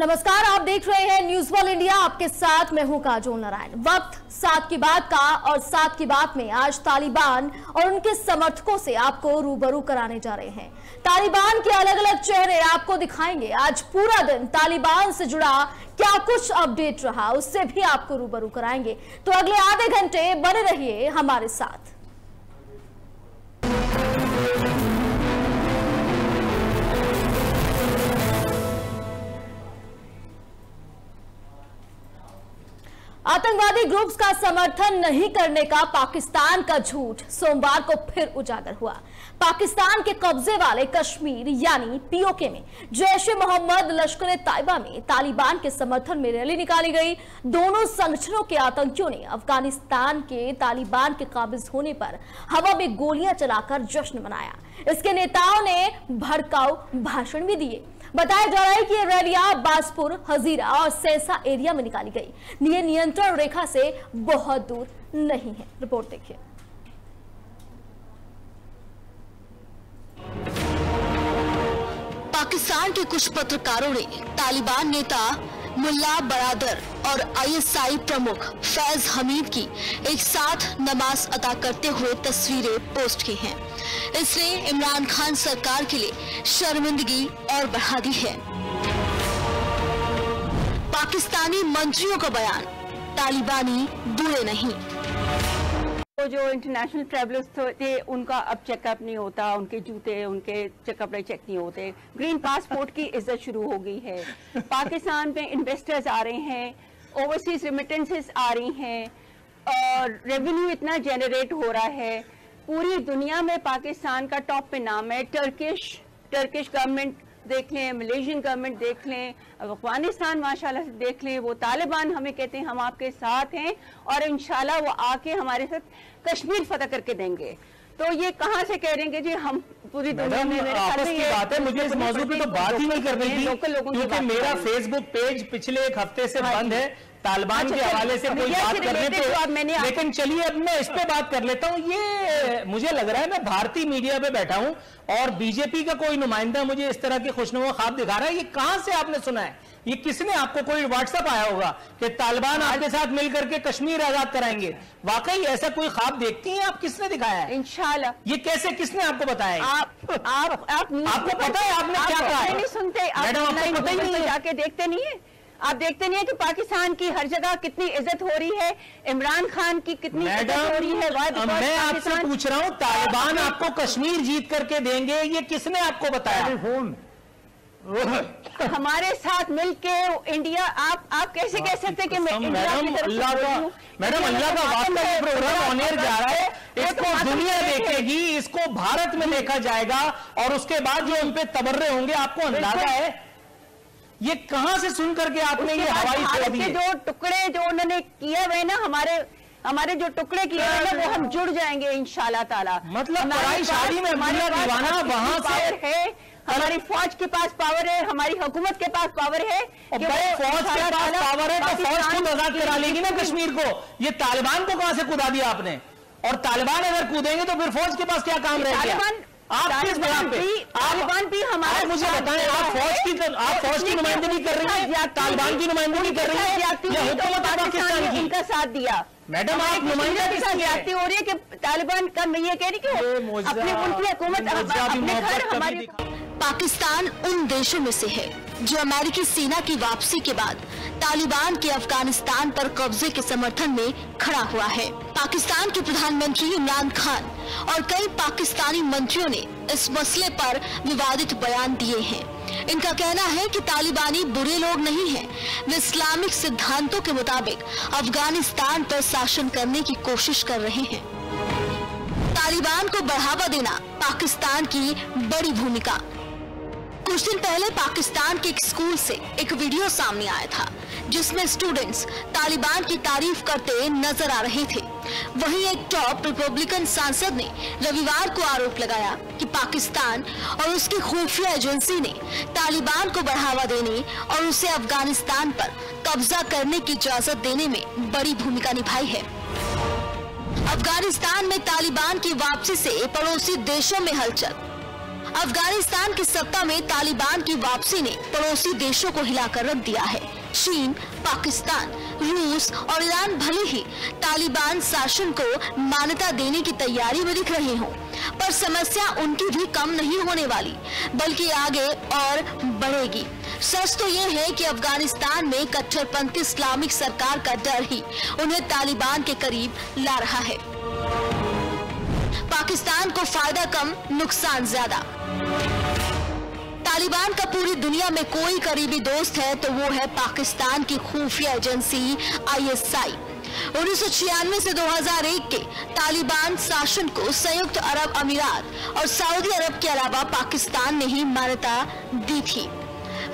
नमस्कार, आप देख रहे हैं न्यूज़ वॉल इंडिया आपके साथ मैं हूँ काजोल नारायण। वक्त सात की बात का और सात की बात में आज तालिबान और उनके समर्थकों से आपको रूबरू कराने जा रहे हैं। तालिबान के अलग अलग चेहरे आपको दिखाएँगे। आज पूरा दिन तालिबान से जुड़ा क्या कुछ अपडेट रहा, उससे भी आपको रूबरू कराएँगे। तो अगले आधे घंटे बने रहिए हमारे साथ। आतंकवादी ग्रुप्स का समर्थन नहीं करने का पाकिस्तान का झूठ। सोमवार को फिर उजागर हुआ। पाकिस्तान के कब्जे वाले कश्मीर, यानी पीओके में, जैश ए मोहम्मद लश्कर ताइबा में तालिबान के समर्थन में रैली निकाली गई। दोनों संगठनों के आतंकियों ने अफ़गानिस्तान के तालिबान के काबिज होने पर हवा में गोलियाँ चलाकर जश्न मनाया। इसके नेताओं ने भड़काऊ भाषण भी दिए। बताया जा रहा है कि ये रैलियाँ बासपुर, हजीरा और सैसा एरिया में निकाली गई। ये नियंत्रण रेखा से बहुत दूर नहीं है। रिपोर्ट देखिए। पाकिस्तान के कुछ पत्रकारों ने तालिबान नेता मुल्ला बरादर और आईएसआई प्रमुख फैज हमीद की एक साथ नमाज़ अदा करते हुए तस्वीरें पोस्ट की हैं। इसने इमरान खान सरकार के लिए शर्मिंदगी और बढ़ा दी है पाकिस्तानी मंत्रियों का बयान, तालिबानी बुरे नहीं जो इंटरनेशनल ट्रैवलर्स थे उनका अब चेकअप नहीं होता उनके जूते उनके चेकअप चेक नहीं होते। ग्रीन पासपोर्ट की इज़्ज़त शुरू हो गई है। पाकिस्तान में इन्वेस्टर्स आ रहे हैं ओवरसीज रिमिटेंसेस आ रही हैं और रेवेन्यू इतना जनरेट हो रहा है। पूरी दुनिया में पाकिस्तान का टॉप पे नाम है। टर्किश टर्किश गवर्नमेंट देख लें मलेशियन गवर्नमेंट देख लें अफ़गानिस्तान माशाल्लाह से देख लें वो तालिबान हमें कहते हैं हम आपके साथ हैं और इन वो आके हमारे साथ कश्मीर फतह करके देंगे तो ये कहाँ से कह रहे हैं जी हम पूरी दुनिया में आपस की बात है मुझे इस मौजूद पे तो बात ही नहीं करनी थी लोकल लोगों क्योंकि मेरा। फेसबुक पेज पिछले एक हफ़्ते से हाँ बंद है तालिबान अच्छा, के हवाले से कोई बात करने related जो मैंने लेकिन चलिए अब मैं इस पे बात कर लेता हूँ। ये मुझे लग रहा है मैं भारतीय मीडिया पे बैठा हूँ और बीजेपी का कोई नुमाइंदा मुझे इस तरह की खुशनुमा ख्वाब दिखा रहा है। ये कहाँ से आपने सुना है? ये किसने आपको कोई व्हाट्सएप आया होगा कि तालिबान आपके साथ मिलकर के कश्मीर आज़ाद कराएँगे? वाकई ऐसा कोई ख्वाब देखती हैं आप? किसने दिखाया है? इंशाल्लाह। ये कैसे किसने आपको बताया आप आप आप आपको पता है आपने आप क्या कहा नहीं सुनते आप मैडम, आपको पता ही नहीं जाके देखते नहीं है? आप देखते नहीं है कि पाकिस्तान की हर जगह कितनी इज़्ज़त हो रही है इमरान खान की कितनी इज़्ज़त हो रही है? मैं आपसे पूछ रहा हूँ तालिबान आपको कश्मीर जीत करके देंगे ये किसने आपको बताया? हमारे साथ मिलके इंडिया आप आप कैसे कह सकते कि मैं कसम, इंडिया की मैडम तरफ़ अल्लाह का मैडम अल्लाह का वास्ता ये प्रोग्राम ऑनियर जा रहा है। तो इसको दुनिया। देखेगी इसको भारत में देखा जाएगा और उसके बाद जो उन पे तबर्रे होंगे आपको अंदाज़ा है? ये कहाँ से सुन करके आपने ये हवाई छोड़ दी जो टुकड़े जो उन्होंने किए हुए ना हमारे हमारे जो टुकड़े किए हुए ना वो हम जुड़ जाएँगे इंशाल्लाह ताला। मतलब हमारे शादी में हमारे दीवाना वहाँ से- है। हमारी फौज के पास पावर है हमारी हुकूमत के पास पावर है कि फौज के पास पावर है तो फौज खुद आज़ाद करा लेगी ना कश्मीर को। ये तालिबान को कहाँ से कूदा दिया आपने? और तालिबान अगर कूदेंगे तो फिर फौज के पास क्या काम रह तालिबान आप किस तालिबान पे भी- आप- तालिबान भी हमारा मुझे बताएँ आप फौज। की आप फौज की नुमाइंदगी कर रही है? तालिबान की नुमाइंदगी कर रही है? हुकूमत पाकिस्तान की? उनका साथ दिया। मैडम, आप नुमाइंदा के साथ हो? रही है कि तालिबान का मैं ये कह रही कि अपने मुल्क की हुकूमत अपने घर हमारी पाकिस्तान उन देशों में से है, जो अमेरिकी सेना की वापसी के बाद तालिबान के अफ़गानिस्तान पर कब्जे के समर्थन में खड़ा हुआ है। पाकिस्तान के प्रधानमंत्री इमरान खान और कई पाकिस्तानी मंत्रियों ने इस मसले पर विवादित बयान दिए हैं। इनका कहना है कि तालिबानी बुरे लोग नहीं हैं। वे इस्लामिक सिद्धांतों के मुताबिक अफ़गानिस्तान पर शासन करने की कोशिश कर रहे हैं। तालिबान को बढ़ावा देना पाकिस्तान की बड़ी भूमिका कुछ दिन पहले पाकिस्तान के एक स्कूल से एक वीडियो सामने आया था, जिसमें स्टूडेंट्स तालिबान की तारीफ़ करते नज़र आ रहे थे। वहीं एक टॉप रिपब्लिकन सांसद ने रविवार को आरोप लगाया कि पाकिस्तान और उसकी खुफिया एजेंसी ने तालिबान को बढ़ावा देने और उसे अफ़गानिस्तान पर कब्जा करने की इजाज़त देने में बड़ी भूमिका निभाई है। अफ़गानिस्तान में तालिबान की वापसी से पड़ोसी देशों में हलचल अफ़गानिस्तान की सत्ता में तालिबान की वापसी ने पड़ोसी देशों को हिलाकर रख दिया है। चीन, पाकिस्तान, रूस और ईरान भले ही तालिबान शासन को मान्यता देने की तैयारी में दिख रहे हों, पर समस्या उनकी भी कम नहीं होने वाली, बल्कि आगे और बढ़ेगी। सच तो ये है कि अफ़गानिस्तान में कट्टरपंथी इस्लामिक सरकार का डर ही उन्हें तालिबान के करीब ला रहा है। पाकिस्तान को फ़ायदा कम, नुकसान ज़्यादा। तालिबान का पूरी दुनिया में कोई करीबी दोस्त है तो वो है पाकिस्तान की खुफिया एजेंसी आईएसआई। उन्नीस से 2001 के तालिबान शासन को संयुक्त अरब अमीरात और सऊदी अरब के अलावा पाकिस्तान ने ही मान्यता दी थी।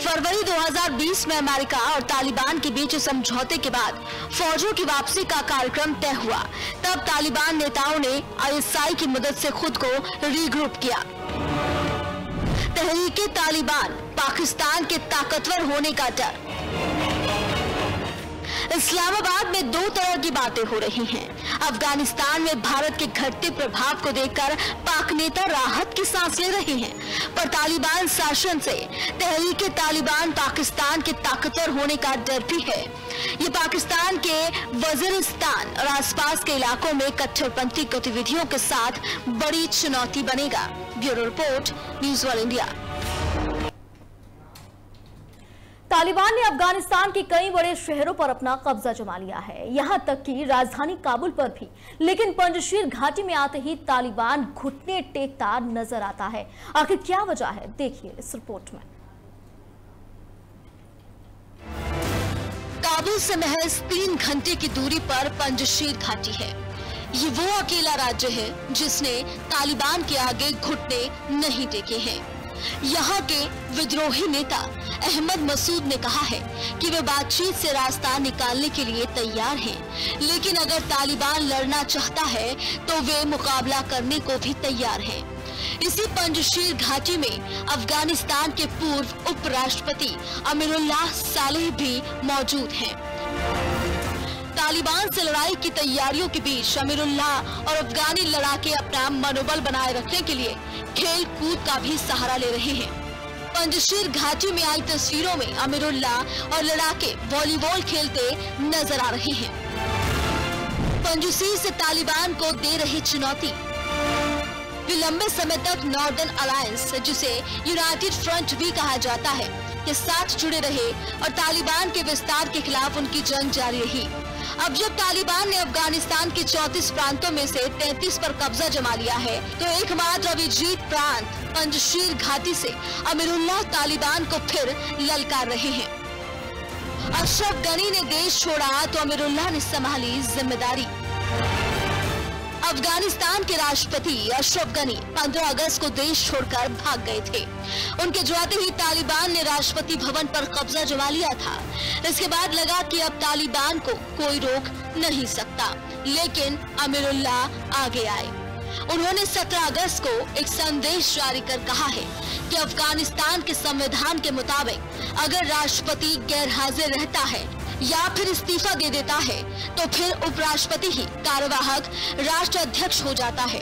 फरवरी 2020 में अमेरिका और तालिबान के बीच समझौते के बाद फौजों की वापसी का कार्यक्रम तय हुआ। तब तालिबान नेताओं ने आईएसआई की मदद से खुद को रीग्रुप किया। तहरीके तालिबान पाकिस्तान के ताकतवर होने का डर। इस्लामाबाद में दो तरह की बातें हो रही हैं। अफ़गानिस्तान में भारत के घटते प्रभाव को देखकर पाक नेता राहत की सांस ले रहे हैं। पर तालिबान शासन से तहरीक तालिबान पाकिस्तान के ताकतवर होने का डर भी है। ये पाकिस्तान के वजीरिस्तान और आसपास के इलाकों में कट्टरपंथी गतिविधियों के साथ बड़ी चुनौती बनेगा। Bureau report news one India. Taliban ने अफ़गानिस्तान के कई बड़े शहरों पर अपना कब्जा जमा लिया है। यहाँ तक कि राजधानी काबुल पर भी। लेकिन पंजशीर घाटी में आते ही तालिबान घुटने टेकता नज़र आता है। आखिर क्या वजह है? देखिए इस रिपोर्ट में। काबुल से महज तीन घंटे की दूरी पर पंजशीर घाटी है। ये वो अकेला राज्य है जिसने तालिबान के आगे घुटने नहीं टेके हैं यहाँ के विद्रोही नेता अहमद मसूद ने कहा है कि वे बातचीत से रास्ता निकालने के लिए तैयार हैं, लेकिन अगर तालिबान लड़ना चाहता है तो वे मुकाबला करने को भी तैयार हैं। इसी पंजशीर घाटी में अफ़गानिस्तान के पूर्व उपराष्ट्रपति अमीरुल्लाह सालेह भी मौजूद हैं। तालिबान से लड़ाई की तैयारियों के बीच अमीरुल्लाह और अफगानी लड़ाके अपना मनोबल बनाए रखने के लिए खेल कूद का भी सहारा ले रहे हैं। पंजशीर घाटी में आई तस्वीरों में अमीरुल्लाह और लड़ाके वॉलीबॉल खेलते नज़र आ रहे हैं। पंजशीर से तालिबान को दे रही चुनौती। वे लंबे समय तक नॉर्दर्न अलायंस, जिसे यूनाइटेड फ्रंट भी कहा जाता है, के साथ जुड़े रहे और तालिबान के विस्तार के खिलाफ उनकी जंग जारी रही। अब जब तालिबान ने अफ़गानिस्तान के 34 प्रांतों में से 33 पर कब्जा जमा लिया है तो एकमात्र अभिजीत प्रांत पंजशीर घाटी से अमीरुल्लाह तालिबान को फिर ललकार रहे हैं। अशरफ गनी ने देश छोड़ा तो अमीरुल्लाह ने संभाली ज़िम्मेदारी। अफ़गानिस्तान के राष्ट्रपति अशरफ गनी 15 अगस्त को देश छोड़कर भाग गए थे। उनके जाते ही तालिबान ने राष्ट्रपति भवन पर कब्जा जमा लिया था। इसके बाद लगा कि अब तालिबान को कोई रोक नहीं सकता, लेकिन अमीरुल्लाह आगे आए। उन्होंने 17 अगस्त को एक संदेश जारी कर कहा है कि अफ़गानिस्तान के संविधान के मुताबिक अगर राष्ट्रपति गैर हाजिर रहता है या फिर इस्तीफा दे देता है तो फिर उपराष्ट्रपति ही कार्यवाहक, राष्ट्र अध्यक्ष हो जाता है।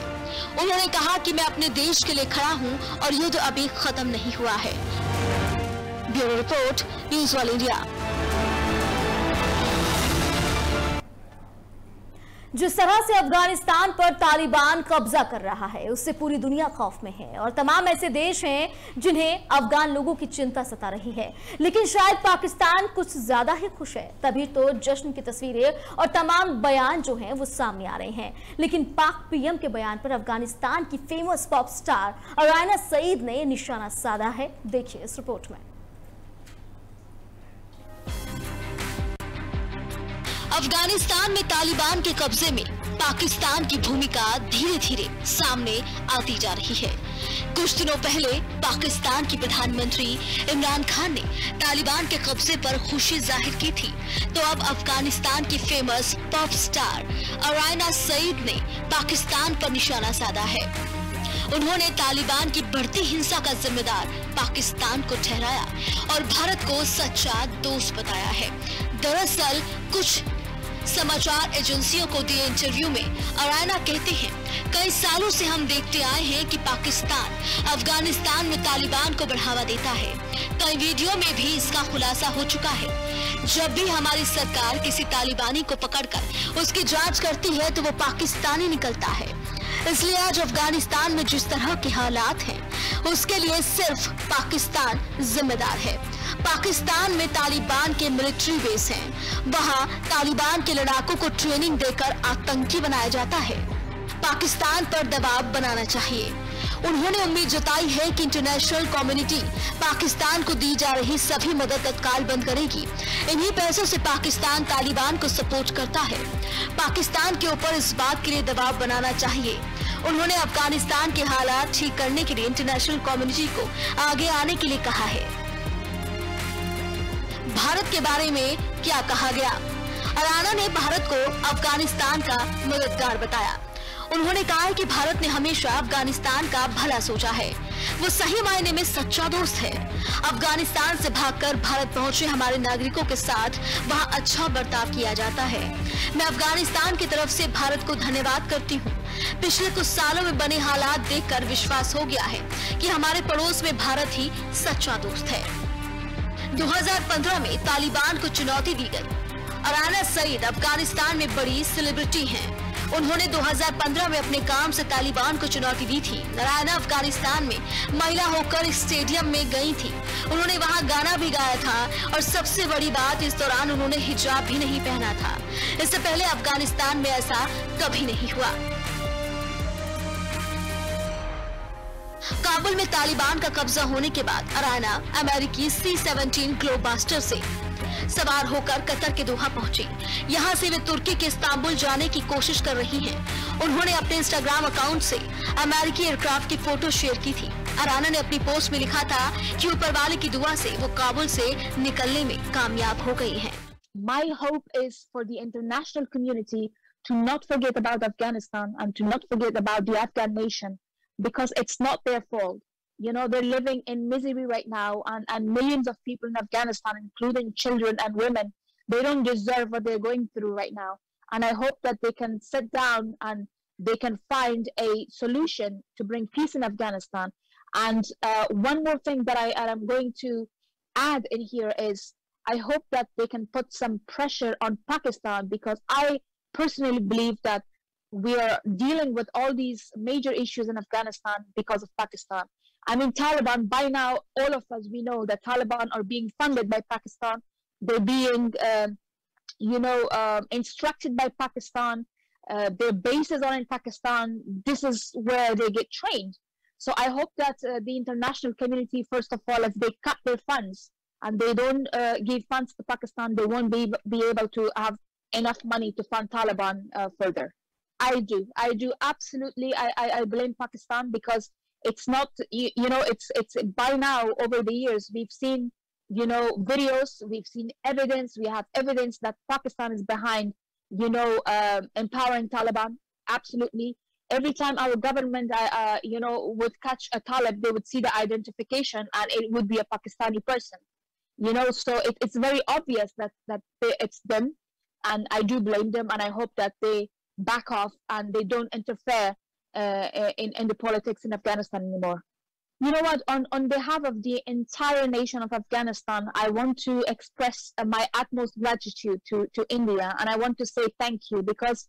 उन्होंने कहा कि मैं अपने देश के लिए खड़ा हूँ और युद्ध अभी खत्म नहीं हुआ है। Bureau report, news all India. जिस तरह से अफ़गानिस्तान पर तालिबान कब्जा कर रहा है, उससे पूरी दुनिया खौफ में है और तमाम ऐसे देश हैं जिन्हें अफगान लोगों की चिंता सता रही है। लेकिन शायद पाकिस्तान कुछ ज़्यादा ही खुश है, तभी तो जश्न की तस्वीरें और तमाम बयान जो हैं वो सामने आ रहे हैं। लेकिन पाक पीएम के बयान पर अफ़गानिस्तान की famous pop star Aryana Sayeed ने निशाना साधा है। देखिए इस रिपोर्ट में। अफ़गानिस्तान में तालिबान के कब्जे में पाकिस्तान की भूमिका धीरे धीरे सामने आती जा रही है। कुछ दिनों पहले पाकिस्तान की प्रधानमंत्री इमरान खान ने तालिबान के कब्जे पर खुशी ज़ाहिर की थी। तो अब अफ़गानिस्तान की famous pop star Aryana Sayeed ने पाकिस्तान पर निशाना साधा है। उन्होंने तालिबान की बढ़ती हिंसा का जिम्मेदार पाकिस्तान को ठहराया और भारत को सच्चा दोस्त बताया है। दरअसल कुछ समाचार एजेंसियों को दिए इंटरव्यू में अरायना कहते हैं, कई सालों से हम देखते आए हैं कि पाकिस्तान अफ़गानिस्तान में तालिबान को बढ़ावा देता है। कई वीडियो में भी इसका खुलासा हो चुका है। जब भी हमारी सरकार किसी तालिबानी को पकड़कर उसकी जाँच करती है तो वो पाकिस्तानी निकलता है। इसलिए आज अफ़गानिस्तान में जिस तरह के हालात हैं, उसके लिए सिर्फ़ पाकिस्तान जिम्मेदार है। पाकिस्तान में तालिबान के मिलिट्री बेस हैं। वहाँ तालिबान के लड़ाकों को ट्रेनिंग देकर आतंकी बनाया जाता है। पाकिस्तान पर दबाव बनाना चाहिए। उन्होंने उम्मीद जताई है कि इंटरनेशनल कम्युनिटी पाकिस्तान को दी जा रही सभी मदद तत्काल बंद करेगी। इन्हीं पैसों से पाकिस्तान तालिबान को सपोर्ट करता है। पाकिस्तान के ऊपर इस बात के लिए दबाव बनाना चाहिए। उन्होंने अफ़गानिस्तान के हालात ठीक करने के लिए इंटरनेशनल कम्युनिटी को आगे आने के लिए कहा है। भारत के बारे में क्या कहा गया? अराना ने भारत को अफ़गानिस्तान का मददगार बताया। उन्होंने कहा कि भारत ने हमेशा अफ़गानिस्तान का भला सोचा है। वो सही मायने में सच्चा दोस्त है। अफ़गानिस्तान से भागकर भारत पहुँचे हमारे नागरिकों के साथ, वहाँ अच्छा बर्ताव किया जाता है। मैं अफ़गानिस्तान की तरफ़ से भारत को धन्यवाद करती हूँ। पिछले कुछ सालों में बने हालात देखकर विश्वास हो गया है कि हमारे पड़ोस में भारत ही सच्चा दोस्त है। 2015 में तालिबान को चुनौती दी गई। अराना सईद अफ़गानिस्तान में बड़ी सेलिब्रिटी हैं। उन्होंने 2015 में अपने काम से तालिबान को चुनौती दी थी। नारायणा अफ़गानिस्तान में महिला होकर स्टेडियम में गई थी। उन्होंने वहाँ गाना भी गाया था और सबसे बड़ी बात, इस दौरान उन्होंने हिजाब भी नहीं पहना था। इससे पहले अफ़गानिस्तान में ऐसा कभी नहीं हुआ। काबुल में तालिबान का कब्जा होने के बाद अराना अमेरिकी सी सेवनटीन ग्लोबास्टर से सवार होकर कतर के दोहा पहुँची। यहाँ से वे तुर्की के इस्तांबुल जाने की कोशिश कर रही हैं। उन्होंने अपने इंस्टाग्राम अकाउंट से अमेरिकी एयरक्राफ्ट की फ़ोटो शेयर की थी। अराना ने अपनी पोस्ट में लिखा था कि ऊपर वाले की दुआ से वो काबुल से निकलने में कामयाब हो गई है। My hope is for the international community to not forget Afghanistan because it's not their fault You know, they're living in misery right now, and, and millions of people in Afghanistan, including children and women, they don't deserve what they're going through right now. And I hope that they can sit down and they can find a solution to bring peace in Afghanistan. And uh, one more thing that I am going to add in here is I hope that they can put some pressure on Pakistan because I personally believe that we are dealing with all these major issues in Afghanistan because of Pakistan. I mean, Taliban, by now, all of us, we know that Taliban are being funded by Pakistan. They're being, um, you know, um, instructed by Pakistan. Uh, their bases are in Pakistan. This is where they get trained. So I hope that uh, the international community, first of all, if they cut their funds and they don't uh, give funds to Pakistan, they won't be, be able to have enough money to fund Taliban uh, further. I do. I do absolutely. I, I, I blame Pakistan because it's not, you, you know, it's, it's by now over the years, we've seen, you know, videos, we've seen evidence, we have evidence that Pakistan is behind, you know, um, empowering Taliban. Absolutely. Every time our government, uh, uh, you know, would catch a Talib, they would see the identification and it would be a Pakistani person. You know, so it, it's very obvious that, that they, it's them. And I do blame them and I hope that they back off and they don't interfere uh, in, in the politics in Afghanistan anymore. You know what? On, on behalf of the entire nation of Afghanistan, I want to express uh, my utmost gratitude to, to India and I want to say thank you because,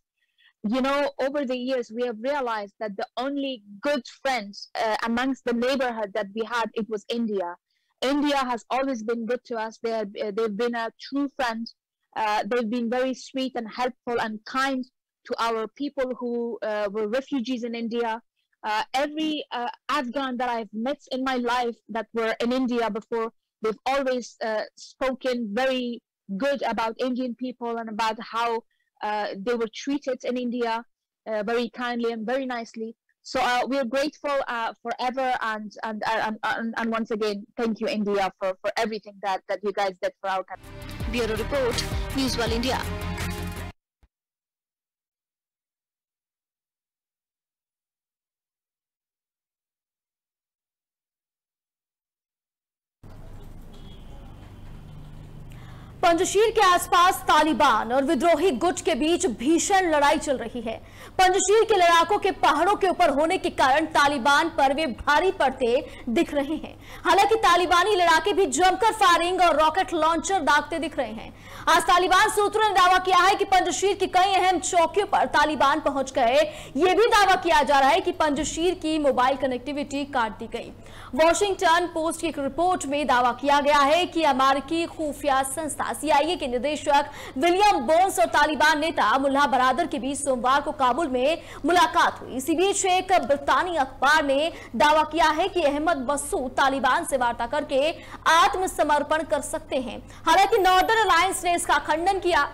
you know, over the years we have realized that the only good friends uh, amongst the neighborhood that we had, it was India. India has always been good to us. They have, they've been a true friend. Uh, they've been very sweet and helpful and kind to our people who uh, were refugees in India. Uh, every uh, Afghan that I've met in my life that were in India before, they've always spoken very good about Indian people and about how they were treated in India very kindly and very nicely. So uh, we are grateful uh, forever, and and, and and and once again, thank you, India, for for everything that that you guys did for our country. Bureau Report, Newswell India. Panjshir के आसपास तालिबान और विद्रोही गुट के बीच भीषण लड़ाई चल रही है। पंजशीर के लड़ाकों के पहाड़ों के ऊपर होने के कारण तालिबान पर वे भारी पड़ते दिख रहे हैं। हालाँकि तालिबानी लड़ाके भी जमकर फायरिंग और रॉकेट लॉन्चर दागते दिख रहे हैं। आज तालिबान सूत्रों ने दावा किया है कि पंजशीर की कई अहम चौकियों पर तालिबान पहुँच गए। ये भी दावा किया जा रहा है कि पंजशीर की मोबाइल कनेक्टिविटी काट दी गई। वॉशिंगटन पोस्ट की एक रिपोर्ट में दावा किया गया है कि अमेरिकी खुफिया संस्था सीआईए के निदेशक विलियम बोन्स और तालिबान नेता मुल्ला बरादर के बीच सोमवार को काबुल में मुलाकात हुई। इसी बीच एक ब्रितानी अखबार ने दावा किया है कि अहमद मसूद तालिबान से वार्ता करके आत्मसमर्पण कर सकते हैं। हालाँकि नॉर्दर्न अलायंस ने इसका खंडन किया।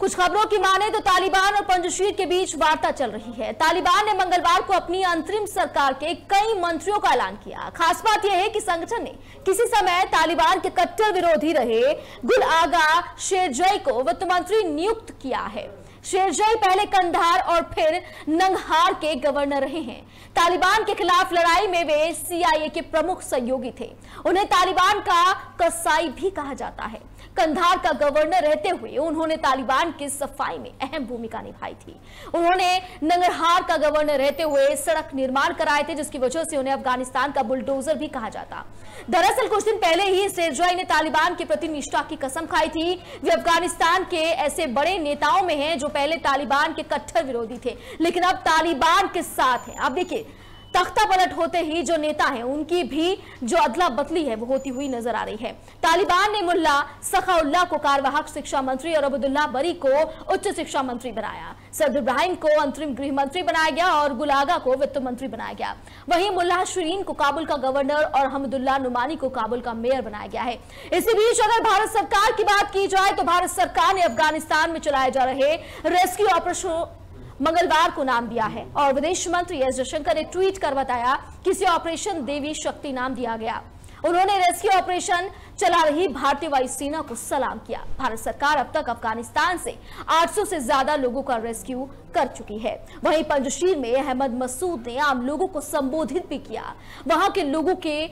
कुछ खबरों की माने तो तालिबान और पंजशीर के बीच वार्ता चल रही है। तालिबान ने मंगलवार को अपनी अंतरिम सरकार के कई मंत्रियों का ऐलान किया। खास बात यह है कि संगठन ने किसी समय तालिबान के कट्टर विरोधी रहे। गुल आगा शेरजई को वित्त मंत्री नियुक्त किया है। शेरजई पहले कंधार और फिर नंगहार के गवर्नर रहे हैं। तालिबान के खिलाफ लड़ाई में वे सीआईए के प्रमुख सहयोगी थे। उन्हें तालिबान का कसाई भी कहा जाता है। कंधार का गवर्नर रहते हुए उन्होंने तालिबान की सफ़ाई में अहम भूमिका निभाई थी। उन्होंने नंगरहार का गवर्नर रहते हुए सड़क निर्माण कराए थे, जिसकी वजह से उन्हें अफ़गानिस्तान का बुलडोजर भी कहा जाता। दरअसल, कुछ दिन पहले ही सेरजॉय ने तालिबान के प्रति निष्ठा की कसम खाई थी। वे अफ़गानिस्तान के ऐसे बड़े नेताओं में हैं जो पहले तालिबान के कट्टर विरोधी थे, लेकिन अब तालिबान के साथ हैं। अब देखिए तख्ता पलट होते ही जो नेता हैं, उनकी भी जो अदला बदली है, वो होती हुई नज़र आ रही है। तालिबान ने मुल्ला सखाउल्ला को कार्यवाहक शिक्षा मंत्री और अबुदुल्ला बरी को उच्च शिक्षा मंत्री बनाया। सद इब्राहिम को अंतरिम गृह मंत्री बनाया गया और गुलागा को वित्त मंत्री बनाया गया। वहीं मुल्ला शरीन को काबुल का गवर्नर और हमदुल्ला नुमानी को काबुल का मेयर बनाया गया है। इसी बीच अगर भारत सरकार की बात की जाए तो भारत सरकार ने अफ़गानिस्तान में चलाए जा रहे रेस्क्यू ऑपरेशन मंगलवार को नाम दिया है। और विदेश मंत्री एस जयशंकर ने ट्वीट कर बताया कि इसे ऑपरेशन देवी शक्ति नाम दिया गया। उन्होंने रेस्क्यू ऑपरेशन चला रही भारतीय वायुसेना को सलाम किया। भारत सरकार अब तक अफ़गानिस्तान से 800 से ज़्यादा लोगों का रेस्क्यू कर चुकी है। वहीं पंजशीर में अहमद मसूद ने आम लोगों को संबोधित भी किया। वहाँ के लोगों के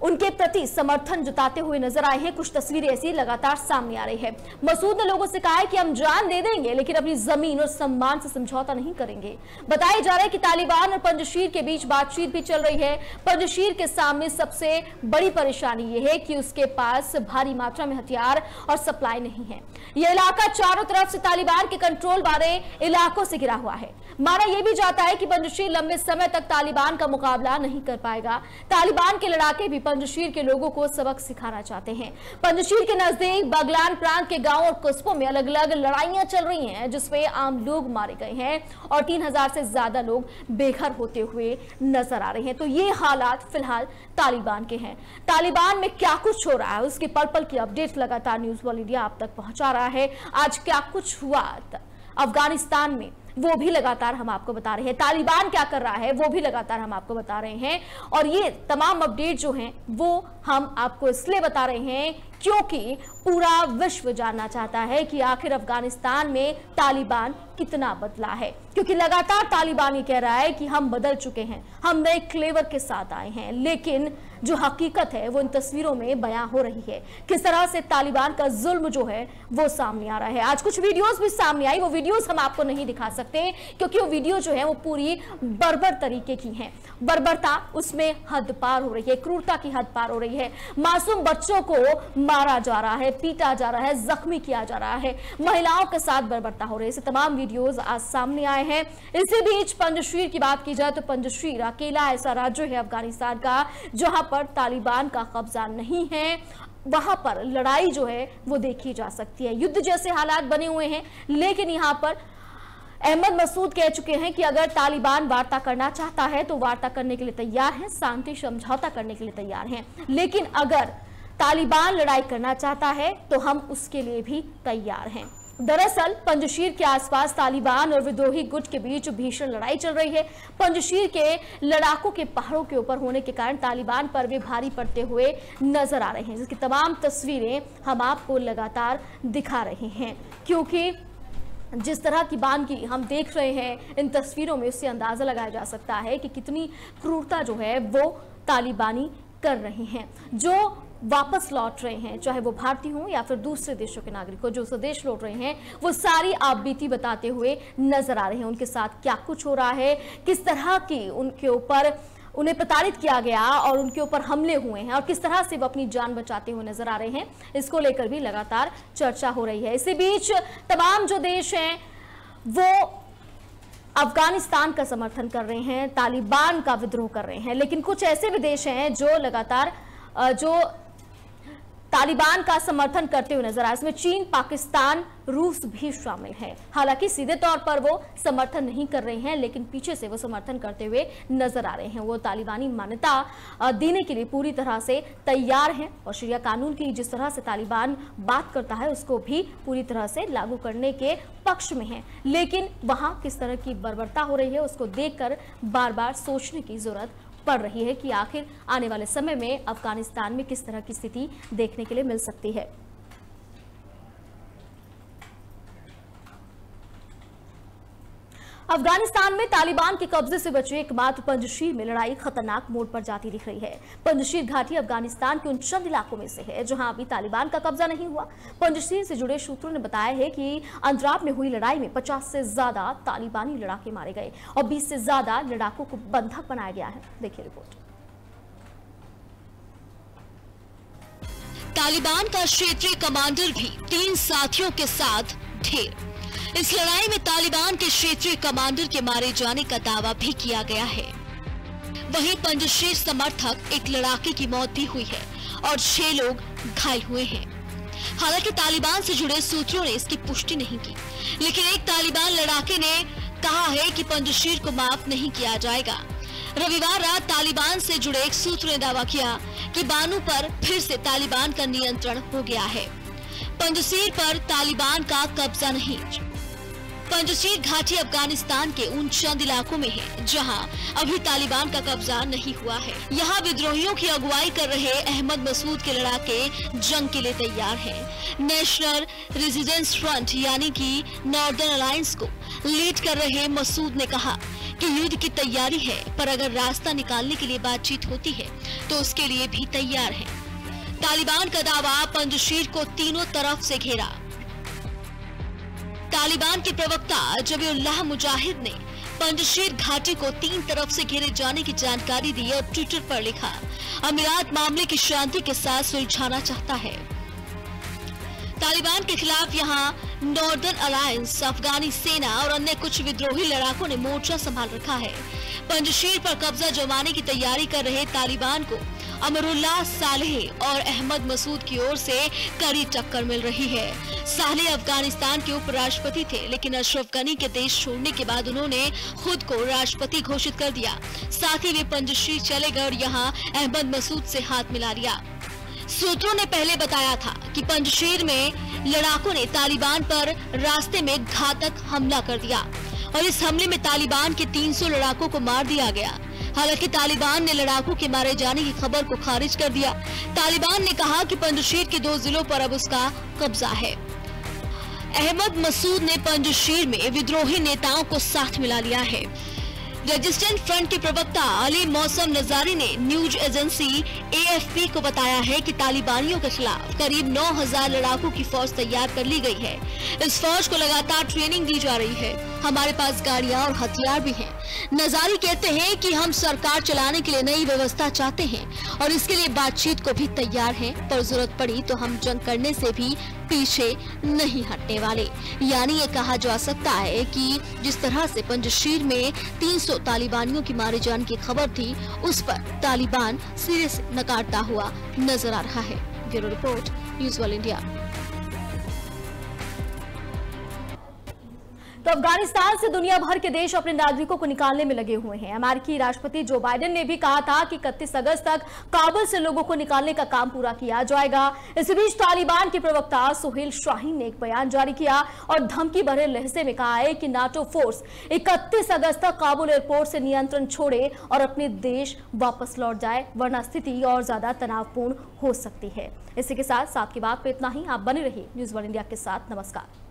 उनके प्रति समर्थन जताते हुए नज़र आए हैं। कुछ तस्वीरें ऐसी लगातार सामने आ रही है। मसूद ने लोगों से कहा है कि हम जान दे देंगे, लेकिन अपनी ज़मीन और सम्मान से समझौता नहीं करेंगे। बताया जा रहा है कि तालिबान और पंजशीर के बीच बातचीत भी चल रही है। पंजशीर के सामने सबसे बड़ी परेशानी यह है कि उसके पास भारी मात्रा में हथियार और सप्लाई नहीं है। यह इलाका चारों तरफ़ से तालिबान के कंट्रोल वाले इलाकों से घिरा हुआ है। माना यह भी जाता है कि पंजशीर लंबे समय तक तालिबान का मुकाबला नहीं कर पाएगा। तालिबान के लड़ाके भी पंजशीर के लोगों को सबक सिखाना चाहते हैं। पंजशीर के नज़दीक बगलान प्रांत के गाँव और कस्बों में अलग अलग लड़ाइयाँ चल रही हैं, जिसमें आम लोग मारे गए हैं और तीन हज़ार से ज़्यादा लोग बेघर होते हुए नज़र आ रहे हैं। तो ये हालात फ़िलहाल तालिबान के हैं। तालिबान में क्या कुछ हो रहा है, उसके पल पल की अपडेट लगातार न्यूज़ वॉल इंडिया आप तक पहुँचा रहा है। आज क्या कुछ हुआ? अफ़गानिस्तान में वो भी लगातार हम आपको बता रहे हैं। तालिबान क्या कर रहा है? वो भी लगातार हम आपको बता रहे हैं। और ये तमाम अपडेट जो हैं, वो हम आपको इसलिए बता रहे हैं क्योंकि पूरा विश्व जानना चाहता है कि आखिर अफ़गानिस्तान में तालिबान कितना बदला है। क्योंकि लगातार तालिबान ये कह रहा है कि हम बदल चुके हैं, हम नए क्लेवर के साथ आए हैं। लेकिन जो हकीकत है, वो इन तस्वीरों में बयां हो रही है। किस तरह से तालिबान का जुल्म जो है, वो सामने आ रहा है। आज कुछ वीडियोस भी सामने आई, वो वीडियोस हम आपको नहीं दिखा सकते, क्योंकि वो वीडियो जो है, वो पूरी बर्बर तरीके की है। बर्बरता उसमें हद पार हो रही है, क्रूरता की हद पार हो रही है। मासूम बच्चों को मारा जा रहा है, पीटा जा रहा है, जख्मी किया जा रहा है। महिलाओं के साथ बर्बरता हो रही है। तमाम वीडियोस आज सामने आए हैं। इसी बीच पंजशीर की बात की जाए तो पंजशीर अकेला ऐसा राज्य है अफ़गानिस्तान का, जहाँ पर तालिबान का कब्जा नहीं है। वहाँ पर लड़ाई जो है, वो देखी जा सकती है। युद्ध जैसे हालात बने हुए हैं, लेकिन यहाँ पर अहमद मसूद कह चुके हैं कि अगर तालिबान वार्ता करना चाहता है तो वार्ता करने के लिए तैयार है, शांति, समझौता करने के लिए तैयार हैं। लेकिन अगर तालिबान लड़ाई करना चाहता है तो हम उसके लिए भी तैयार हैं। दरअसल, पंजशीर के आसपास तालिबान और विद्रोही गुट के बीच भीषण लड़ाई चल रही है। पंजशीर के लड़ाकों के पहाड़ों के ऊपर होने के कारण तालिबान पर वे भारी पड़ते हुए नज़र आ रहे हैं, जिसकी तमाम तस्वीरें हम आपको लगातार दिखा रहे हैं। क्योंकि जिस तरह की की हम देख रहे हैं, इन तस्वीरों में उससे अंदाज़ा लगाया जा सकता है कि कितनी क्रूरता जो है वो तालिबानी कर रहे हैं। जो वापस लौट रहे हैं, चाहे वो भारतीय हों या फिर दूसरे देशों के नागरिक हो, जो स्वदेश लौट रहे हैं, वो सारी आप बीती बताते हुए नज़र आ रहे हैं। उनके साथ क्या कुछ हो रहा है, किस तरह की उनके ऊपर उन्हें प्रताड़ित किया गया और उनके ऊपर हमले हुए हैं और किस तरह से वो अपनी जान बचाते हुए नज़र आ रहे हैं, इसको लेकर भी लगातार चर्चा हो रही है। इसी बीच तमाम जो देश हैं, वो अफ़गानिस्तान का समर्थन कर रहे हैं, तालिबान का विद्रोह कर रहे हैं। लेकिन कुछ ऐसे भी देश हैं जो लगातार जो तालिबान का समर्थन करते हुए नज़र आया इसमें चीन, पाकिस्तान, रूस भी शामिल है। हालाँकि सीधे तौर पर वो समर्थन नहीं कर रहे हैं, लेकिन पीछे से वो समर्थन करते हुए नज़र आ रहे हैं। वो तालिबानी मान्यता देने के लिए पूरी तरह से तैयार हैं और शरिया कानून की जिस तरह से तालिबान बात करता है, उसको भी पूरी तरह से लागू करने के पक्ष में है। लेकिन वहाँ किस तरह की बर्बरता हो रही है, उसको देखकर बार बार सोचने की ज़रूरत पड़ रही है कि आखिर आने वाले समय में अफ़गानिस्तान में किस तरह की स्थिति देखने के लिए मिल सकती है। अफ़गानिस्तान में तालिबान के कब्जे से बचे एकमात्र पंजशीर में लड़ाई खतरनाक मोड़ पर जाती दिख रही है। पंजशीर घाटी अफ़गानिस्तान के उन चंद इलाकों में से है, जहाँ अभी तालिबान का कब्जा नहीं हुआ। पंजशीर से जुड़े सूत्रों ने बताया है कि अंतराब में हुई लड़ाई में पचास से ज़्यादा तालिबानी लड़ाके मारे गए और बीस से ज़्यादा लड़ाकों को बंधक बनाया गया है। देखिए रिपोर्ट। तालिबान का क्षेत्रीय कमांडर भी तीन साथियों के साथ ढेर। इस लड़ाई में तालिबान के क्षेत्रीय कमांडर के मारे जाने का दावा भी किया गया है। वहीं पंजशीर समर्थक एक लड़ाके की मौत भी हुई है और छह लोग घायल हुए हैं। हालाँकि तालिबान से जुड़े सूत्रों ने इसकी पुष्टि नहीं की, लेकिन एक तालिबान लड़ाके ने कहा है कि पंजशीर को माफ़ नहीं किया जाएगा। रविवार रात तालिबान से जुड़े एक सूत्र ने दावा किया कि बानू पर फिर से तालिबान का नियंत्रण हो गया है। पंजशीर पर तालिबान का कब्जा नहीं। पंजशीर घाटी अफ़गानिस्तान के उन चंद इलाकों में है, जहाँ अभी तालिबान का कब्जा नहीं हुआ है। यहाँ विद्रोहियों की अगुवाई कर रहे अहमद मसूद के लड़ाके जंग के लिए तैयार हैं। नेशनल रेजिडेंस फ्रंट, यानी कि नॉर्दर्न अलायंस को लीड कर रहे मसूद ने कहा कि युद्ध की तैयारी है, पर अगर रास्ता निकालने के लिए बातचीत होती है तो उसके लिए भी तैयार है। तालिबान का दावा पंजशीर को तीनों तरफ़ से घेरा। तालिबान के प्रवक्ता जबीउल्लाह मुजाहिद ने पंजशीर घाटी को तीन तरफ़ से घेरे जाने की जानकारी दी और ट्विटर पर लिखा, अमीरात मामले की शांति के साथ सुलझाना चाहता है। तालिबान के खिलाफ यहाँ नॉर्दर्न अलायंस, अफगानी सेना और अन्य कुछ विद्रोही लड़ाकों ने मोर्चा संभाल रखा है। पंजशीर पर कब्जा जमाने की तैयारी कर रहे तालिबान को अमरुल्लाह सालेह और अहमद मसूद की ओर से कड़ी टक्कर मिल रही है। सालेह अफ़गानिस्तान के उपराष्ट्रपति थे, लेकिन अशरफ गनी के देश छोड़ने के बाद उन्होंने खुद को राष्ट्रपति घोषित कर दिया। साथ ही वे पंजशीर चले गए और यहाँ अहमद मसूद से हाथ मिला लिया। सूत्रों ने पहले बताया था कि पंजशीर में लड़ाकों ने तालिबान पर रास्ते में घातक हमला कर दिया और इस हमले में तालिबान के 300 लड़ाकों को मार दिया गया। हालाँकि तालिबान ने लड़ाकों के मारे जाने की खबर को खारिज कर दिया। तालिबान ने कहा कि पंजशीर के दो जिलों पर अब उसका कब्जा है। अहमद मसूद ने पंजशीर में विद्रोही नेताओं को साथ मिला लिया है। रेजिस्टेंट फ्रंट के प्रवक्ता अली मौसम नजारी ने न्यूज़ एजेंसी एएफपी को बताया है कि तालिबानियों के खिलाफ करीब 9000 लड़ाकों की फौज तैयार कर ली गई है। इस फौज को लगातार ट्रेनिंग दी जा रही है। हमारे पास गाड़ियाँ और हथियार भी हैं। नजारी कहते हैं कि हम सरकार चलाने के लिए नई व्यवस्था चाहते हैं और इसके लिए बातचीत को भी तैयार हैं, पर ज़रूरत पड़ी तो हम जंग करने से भी पीछे नहीं हटने वाले। यानी ये कहा जा सकता है कि जिस तरह से पंजशीर में 300 तालिबानियों की मारे जाने की खबर थी, उस पर तालिबान सिरे से नकारता हुआ नज़र आ रहा है। Bureau report, news world India. तो अफ़गानिस्तान से दुनिया भर के देश अपने नागरिकों को निकालने में लगे हुए हैं। अमेरिकी राष्ट्रपति जो बाइडेन ने भी कहा था कि इकतीस अगस्त तक काबुल से लोगों को निकालने का काम पूरा किया जाएगा। इस बीच तालिबान के प्रवक्ता सुहेल शाहीन ने एक बयान जारी किया और धमकी भरे लहजे में कहा है कि नाटो फोर्स इकतीस अगस्त तक काबुल एयरपोर्ट से नियंत्रण छोड़े और अपने देश वापस लौट जाए, वरना स्थिति और ज़्यादा तनावपूर्ण हो सकती है। इसी के साथ साथ की बात पे इतना ही। आप बने रहिए न्यूज़ वन इंडिया के साथ। नमस्कार।